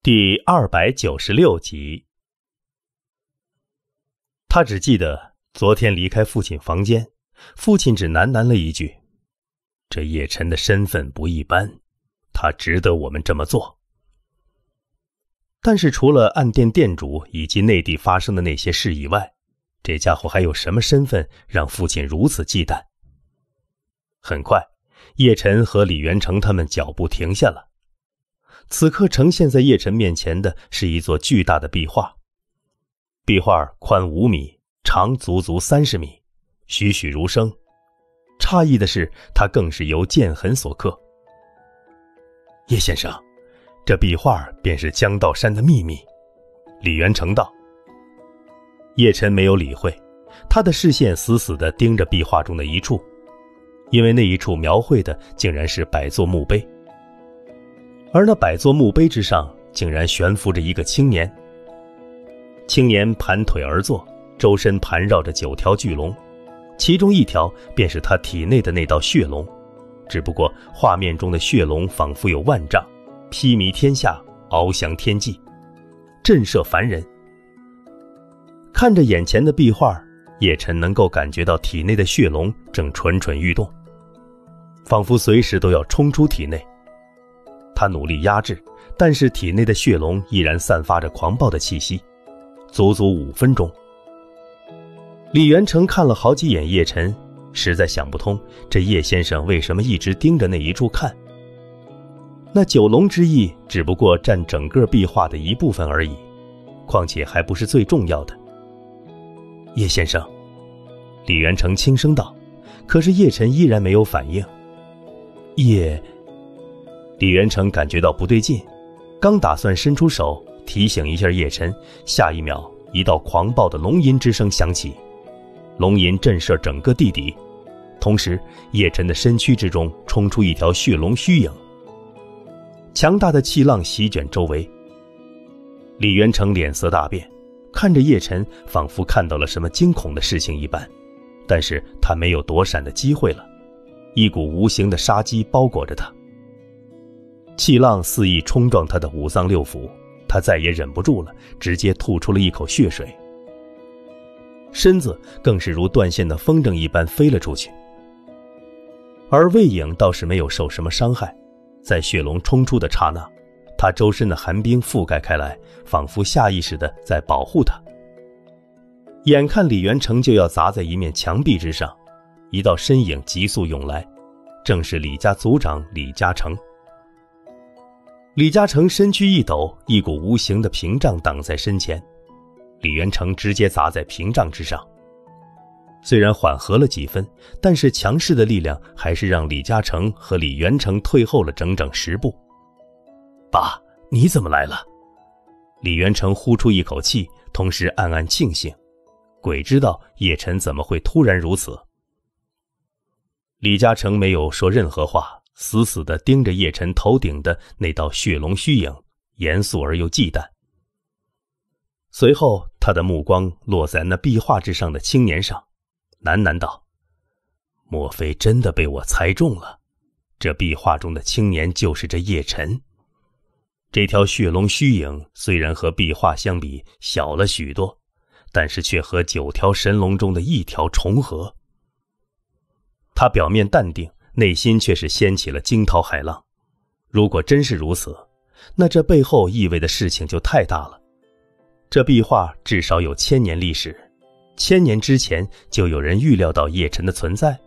第二百九十六集，他只记得昨天离开父亲房间，父亲只喃喃了一句：“这叶晨的身份不一般，他值得我们这么做。”但是除了暗店店主以及内地发生的那些事以外，这家伙还有什么身份让父亲如此忌惮？很快，叶晨和李元成他们脚步停下了。此刻呈现在叶晨面前的是一座巨大的壁画，壁画宽五米，长足足三十米，栩栩如生。诧异的是，它更是由剑痕所刻。叶先生，这壁画便是江道山的秘密。李元成道。叶晨没有理会，他的视线死死地盯着壁画中的一处，因为那一处描绘的竟然是百座墓碑。而那百座墓碑之上，竟然悬浮着一个青年。青年盘腿而坐，周身盘绕着九条巨龙，其中一条便是他体内的那道血龙。只不过画面中的血龙仿佛有万丈，披靡天下，翱翔天际，震慑凡人。看着眼前的壁画，叶晨能够感觉到体内的血龙正蠢蠢欲动，仿佛随时都要冲出体内。他努力压制，但是体内的血龙依然散发着狂暴的气息。足足五分钟，李元成看了好几眼叶晨，实在想不通这叶先生为什么一直盯着那一处看。那九龙之翼只不过占整个壁画的一部分而已，况且还不是最重要的。叶先生，李元成轻声道，可是叶晨依然没有反应。叶。李元成感觉到不对劲，刚打算伸出手提醒一下叶晨，下一秒，一道狂暴的龙吟之声响起，龙吟震慑整个地底，同时，叶晨的身躯之中冲出一条血龙虚影。强大的气浪席卷周围。李元成脸色大变，看着叶晨，仿佛看到了什么惊恐的事情一般，但是他没有躲闪的机会了，一股无形的杀机包裹着他。气浪肆意冲撞他的五脏六腑，他再也忍不住了，直接吐出了一口血水。身子更是如断线的风筝一般飞了出去。而魏影倒是没有受什么伤害，在血龙冲出的刹那，他周身的寒冰覆盖开来，仿佛下意识的在保护他。眼看李元成就要砸在一面墙壁之上，一道身影急速涌来，正是李家族长李嘉诚。李嘉诚身躯一抖，一股无形的屏障挡在身前，李元成直接砸在屏障之上。虽然缓和了几分，但是强势的力量还是让李嘉诚和李元成退后了整整十步。爸，你怎么来了？李元成呼出一口气，同时暗暗庆幸，鬼知道叶晨怎么会突然如此。李嘉诚没有说任何话。死死地盯着叶晨头顶的那道血龙虚影，严肃而又忌惮。随后，他的目光落在那壁画之上的青年上，喃喃道：“莫非真的被我猜中了？这壁画中的青年就是这叶晨？这条血龙虚影虽然和壁画相比小了许多，但是却和九条神龙中的一条重合。”他表面淡定。内心却是掀起了惊涛骇浪。如果真是如此，那这背后意味的事情就太大了。这壁画至少有千年历史，千年之前就有人预料到叶晨的存在。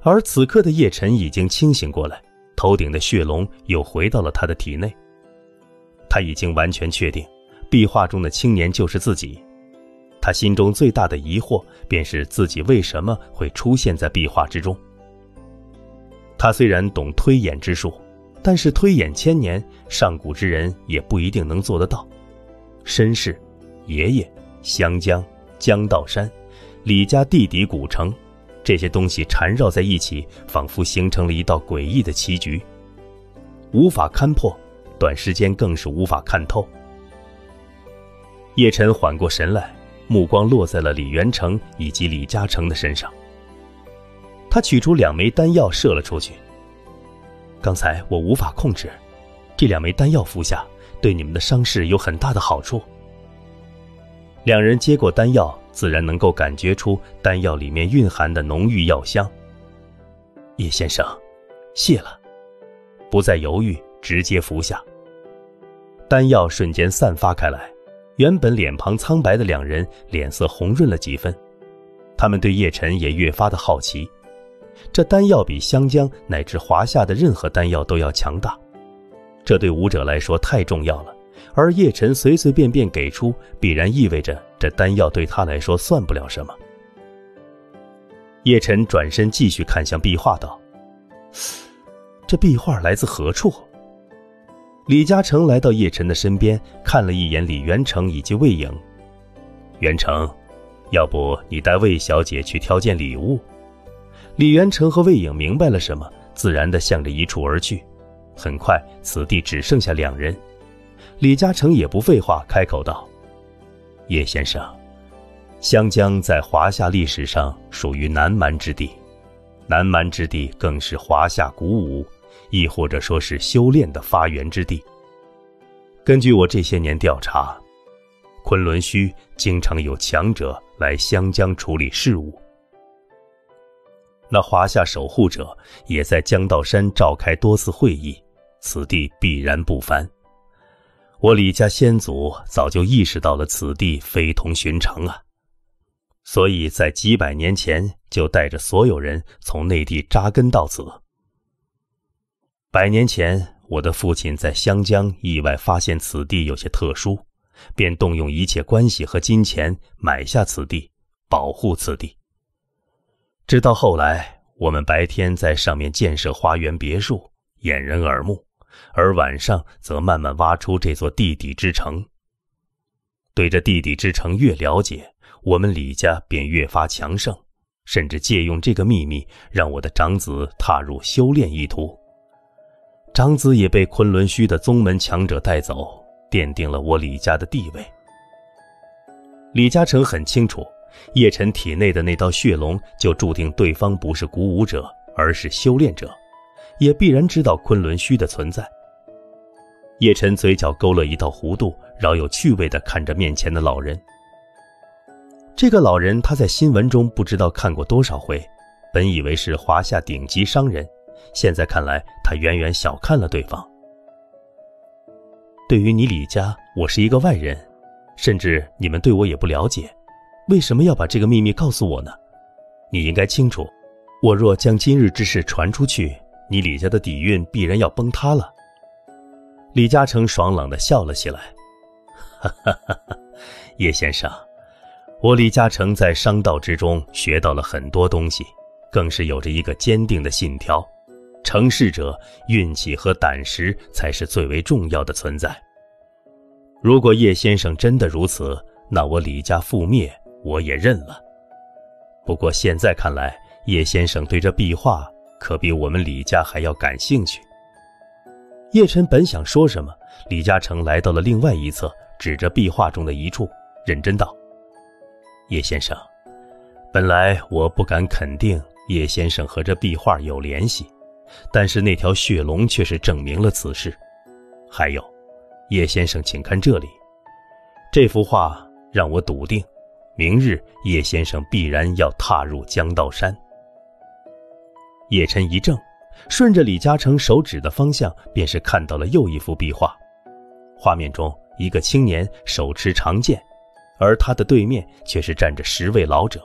而此刻的叶晨已经清醒过来，头顶的血龙又回到了他的体内。他已经完全确定，壁画中的青年就是自己。他心中最大的疑惑便是自己为什么会出现在壁画之中。他虽然懂推演之术，但是推演千年，上古之人也不一定能做得到。身世、爷爷、湘江、江道山、李家地底古城，这些东西缠绕在一起，仿佛形成了一道诡异的棋局，无法勘破，短时间更是无法看透。叶晨缓过神来，目光落在了李元成以及李嘉诚的身上。他取出两枚丹药，射了出去。刚才我无法控制，这两枚丹药服下，对你们的伤势有很大的好处。两人接过丹药，自然能够感觉出丹药里面蕴含的浓郁药香。叶先生，谢了，不再犹豫，直接服下。丹药瞬间散发开来，原本脸庞苍白的两人脸色红润了几分。他们对叶晨也越发的好奇。这丹药比湘江乃至华夏的任何丹药都要强大，这对武者来说太重要了。而叶辰随随便便给出，必然意味着这丹药对他来说算不了什么。叶辰转身继续看向壁画，道：“这壁画来自何处？”李嘉诚来到叶辰的身边，看了一眼李元成以及魏颖。元成，要不你带魏小姐去挑件礼物？李元成和魏颖明白了什么，自然地向着一处而去。很快，此地只剩下两人。李嘉诚也不废话，开口道：“叶先生，湘江在华夏历史上属于南蛮之地，南蛮之地更是华夏古武，亦或者说是修炼的发源之地。根据我这些年调查，昆仑虚经常有强者来湘江处理事务。”那华夏守护者也在江道山召开多次会议，此地必然不凡。我李家先祖早就意识到了此地非同寻常啊，所以在几百年前就带着所有人从内地扎根到此。百年前，我的父亲在湘江意外发现此地有些特殊，便动用一切关系和金钱买下此地，保护此地。直到后来，我们白天在上面建设花园别墅，掩人耳目，而晚上则慢慢挖出这座地底之城。对这地底之城越了解，我们李家便越发强盛，甚至借用这个秘密，让我的长子踏入修炼一途。长子也被昆仑虚的宗门强者带走，奠定了我李家的地位。李嘉诚很清楚。叶晨体内的那道血龙，就注定对方不是鼓舞者，而是修炼者，也必然知道昆仑虚的存在。叶晨嘴角勾了一道弧度，饶有趣味地看着面前的老人。这个老人他在新闻中不知道看过多少回，本以为是华夏顶级商人，现在看来他远远小看了对方。对于你李家，我是一个外人，甚至你们对我也不了解。为什么要把这个秘密告诉我呢？你应该清楚，我若将今日之事传出去，你李家的底蕴必然要崩塌了。李嘉诚爽朗地笑了起来，哈哈哈哈！叶先生，我李嘉诚在商道之中学到了很多东西，更是有着一个坚定的信条：成事者运气和胆识才是最为重要的存在。如果叶先生真的如此，那我李家覆灭。我也认了。不过现在看来，叶先生对这壁画可比我们李家还要感兴趣。叶晨本想说什么，李嘉诚来到了另外一侧，指着壁画中的一处，认真道：“叶先生，本来我不敢肯定叶先生和这壁画有联系，但是那条血龙却是证明了此事。还有，叶先生，请看这里，这幅画让我笃定。”明日，叶先生必然要踏入江道山。叶琛一怔，顺着李嘉诚手指的方向，便是看到了又一幅壁画。画面中，一个青年手持长剑，而他的对面却是站着十位老者。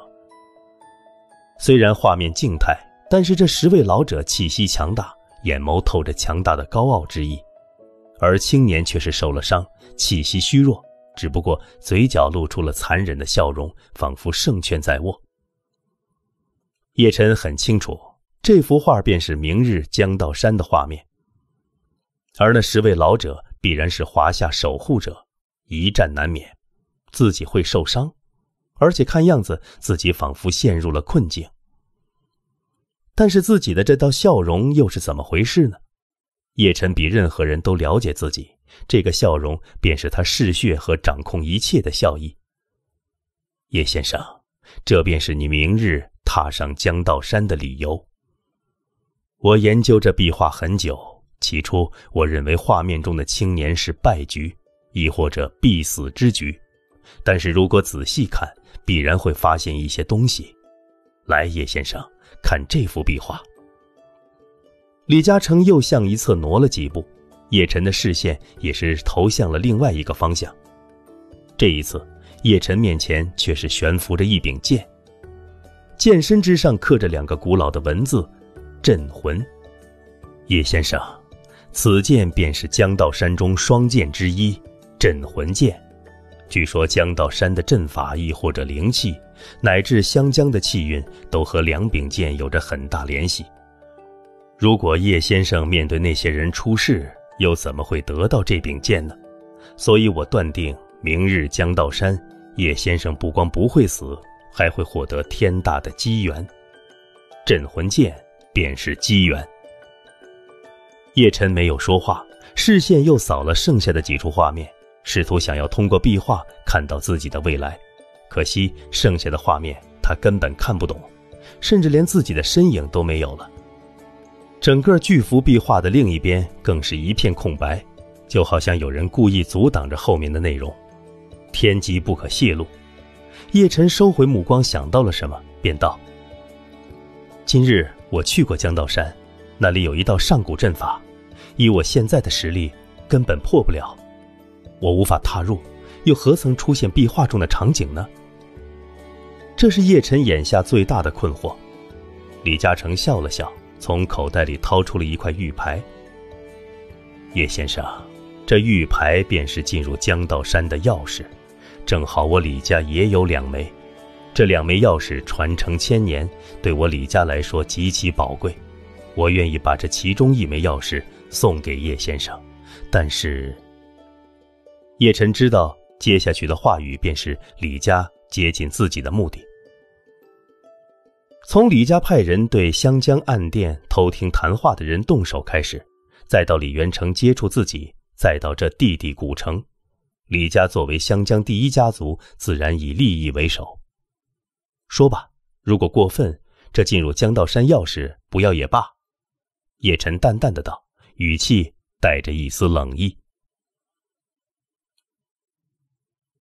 虽然画面静态，但是这十位老者气息强大，眼眸透着强大的高傲之意，而青年却是受了伤，气息虚弱。只不过嘴角露出了残忍的笑容，仿佛胜券在握。叶晨很清楚，这幅画便是明日江道山的画面，而那十位老者必然是华夏守护者，一战难免，自己会受伤，而且看样子自己仿佛陷入了困境。但是自己的这道笑容又是怎么回事呢？叶晨比任何人都了解自己。这个笑容便是他嗜血和掌控一切的笑意。叶先生，这便是你明日踏上江道山的理由。我研究这壁画很久，起初，我认为画面中的青年是败局，亦或者必死之局。但是如果仔细看，必然会发现一些东西。来，叶先生，看这幅壁画。李嘉诚又向一侧挪了几步，叶晨的视线也是投向了另外一个方向。这一次，叶晨面前却是悬浮着一柄剑，剑身之上刻着两个古老的文字：“镇魂。”叶先生，此剑便是江道山中双剑之一——镇魂剑。据说江道山的阵法亦或者灵气，乃至湘江的气运，都和两柄剑有着很大联系。如果叶先生面对那些人出事，又怎么会得到这柄剑呢？所以我断定，明日江道山叶先生不光不会死，还会获得天大的机缘。镇魂剑便是机缘。叶晨没有说话，视线又扫了剩下的几处画面，试图想要通过壁画看到自己的未来。可惜剩下的画面他根本看不懂，甚至连自己的身影都没有了。整个巨幅壁画的另一边更是一片空白，就好像有人故意阻挡着后面的内容，天机不可泄露。叶晨收回目光，想到了什么，便道：“今日我去过江道山，那里有一道上古阵法，以我现在的实力，根本破不了。我无法踏入，又何曾出现壁画中的场景呢？”这是叶晨眼下最大的困惑。李嘉诚笑了笑。从口袋里掏出了一块玉牌。叶先生，这玉牌便是进入江道山的钥匙，正好我李家也有两枚，这两枚钥匙传承千年，对我李家来说极其宝贵，我愿意把这其中一枚钥匙送给叶先生。但是，叶晨知道接下去的话语便是李家接近自己的目的。从李家派人对湘江暗店偷听谈话的人动手开始，再到李元成接触自己，再到这地地古城，李家作为湘江第一家族，自然以利益为首。说吧，如果过分，这进入江道山钥匙不要也罢。叶晨淡淡的道，语气带着一丝冷意。